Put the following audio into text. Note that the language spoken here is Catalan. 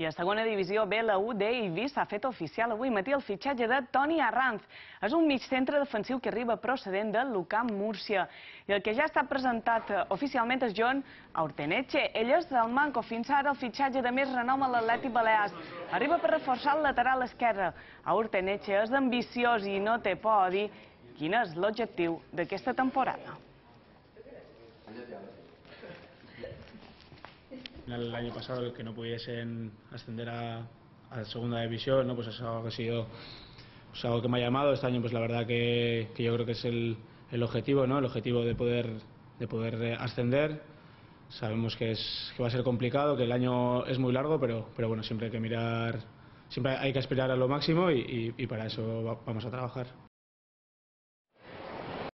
I a segona divisió B, la UD Ibi s'ha fet oficial avui matí el fitxatge de Toni Arranz. És un mig centre defensiu que arriba procedent del Lucam Múrcia. I el que ja està presentat oficialment és John Aurteneche. Ell és del Manco, fins ara el fitxatge de més renom a l'Atleti Balears. Arriba per reforçar el lateral esquerre. Aurteneche és ambiciós i no té por a dir quin és l'objectiu d'aquesta temporada. El año pasado el que no pudiesen ascender a, segunda división, ¿no? pues es algo que ha sido pues algo que me ha llamado. Este año pues la verdad que, yo creo que es el, el objetivo, ¿no? El objetivo de poder, de poder eh, ascender. Sabemos que, es, que va a ser complicado, que el año es muy largo, pero, pero bueno, siempre hay que mirar, siempre hay que aspirar a lo máximo y, para eso va- vamos a trabajar.